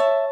you